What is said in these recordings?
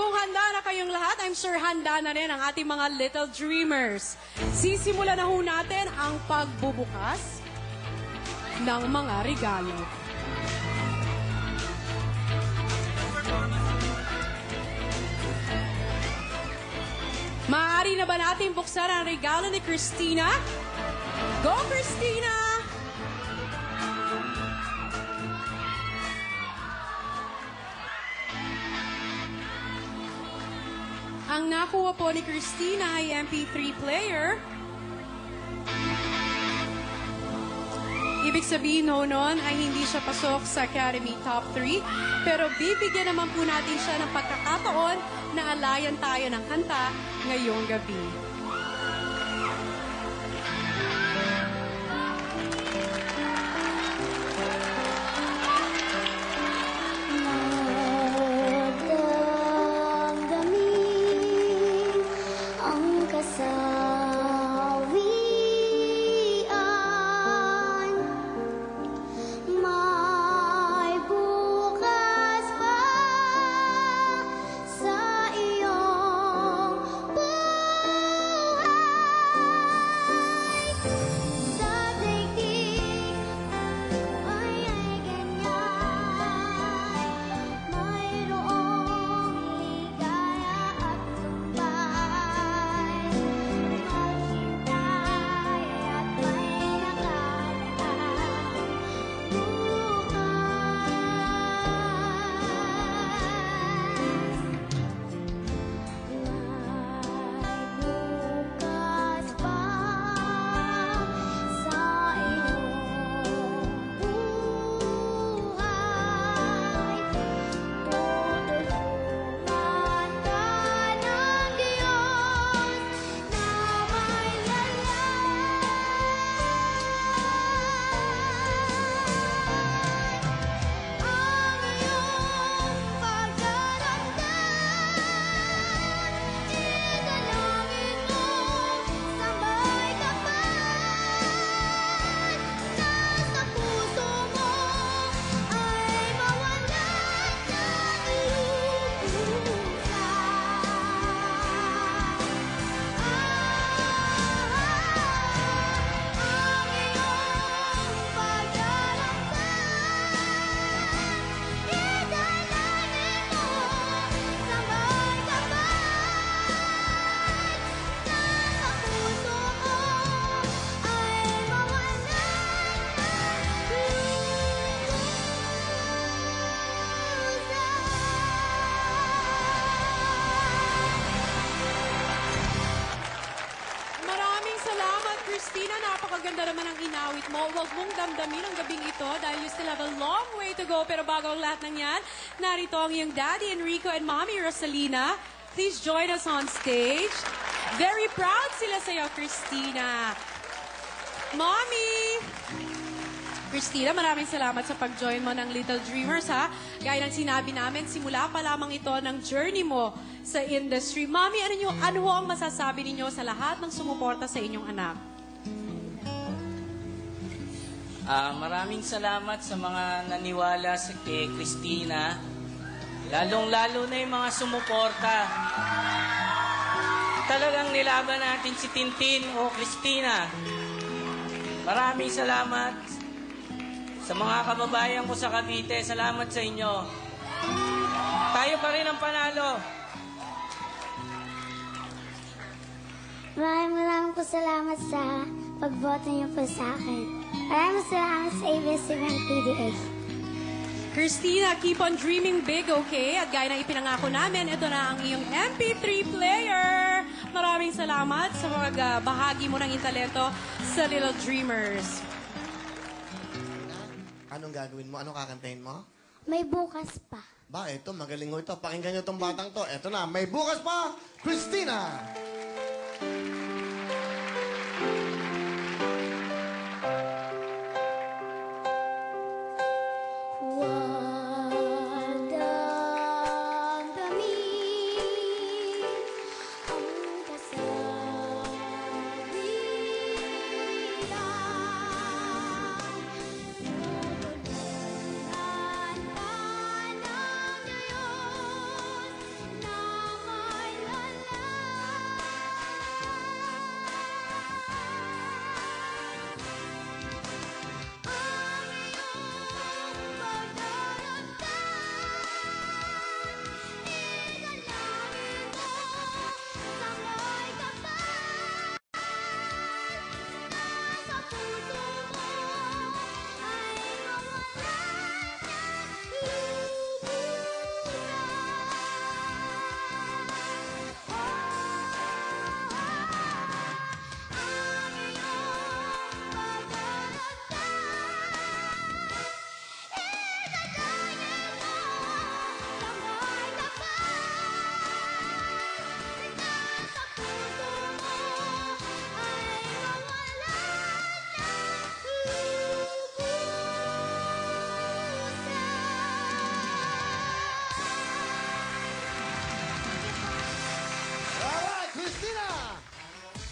Kung handa na kayong lahat, I'm sure handa na rin ang ating mga little dreamers. Sisimula na ho natin ang pagbubukas ng mga regalo. Maaari na ba natin buksan ang regalo ni Christina? Go, Christina! Ang nakuha po ni Christina ay MP3 player. Ibig sabihin ho nun ay hindi siya pasok sa Academy Top 3, pero bibigyan naman po natin siya ng pagkakataon na alayan tayo ng kanta ngayong gabi. Christina. Napakaganda naman ang inawit mo. Huwag mong damdamin ang gabing ito dahil you still have a long way to go. Pero bago ang lahat ng yan, narito ang iyong Daddy Enrico and Mommy Rosalina. Please join us on stage. Very proud sila sa iyo, Christina. Mommy! Christina, maraming salamat sa pag-join mo ng Little Dreamers, ha? Gaya ng sinabi namin, simula pa lamang ito ng journey mo sa industry. Mami, ano, nyo, ano ang masasabi ninyo sa lahat ng sumuporta sa inyong anak? Ah, maraming salamat sa mga naniwala sa kay Christina. Lalong-lalo na yung mga sumuporta. Talagang nilaban natin si Tintin o Christina. Maraming salamat sa mga kababayan ko sa Cavite. Salamat sa inyo. Tayo pa rin ang panalo. Maraming maraming po salamat sa pagboto niyo po sa akin. Maraming salamat sa ABS-CBN PDA. Christina, keep on dreaming big, okay? At gaya ng ipinangako namin, ito na ang iyong MP3 player. Maraming salamat sa mga bahagi mo ng intalento sa Little Dreamers. Anong gagawin mo? Anong kakantahin mo? May bukas pa. Ba, ito, magaling ho ito. Pakinggan nyo itong batang to. Ito na, may bukas pa, Christina!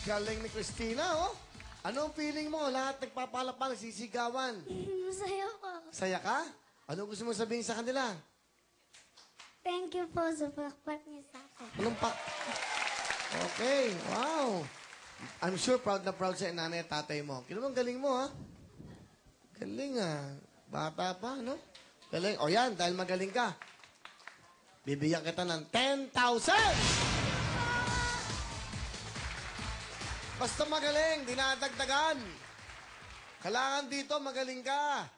Galing ni Christina, oh. Anong feeling mo? Lahat nagpapalapang, sisigawan. Masaya ko. Saya ka? Ano gusto mo sabihin sa kanila? Thank you po sa pakpak niyo sa akin. Anong pak? Okay, wow. I'm sure proud na proud sa nanay at tatay mo. Bang galing mo, ha? Galing, ah. Bata pa, no? Galing. O yan, dahil magaling ka. Bibigyan kita ng 10,000! Basta magaling, dinadagdagan. Kailangan dito, magaling ka.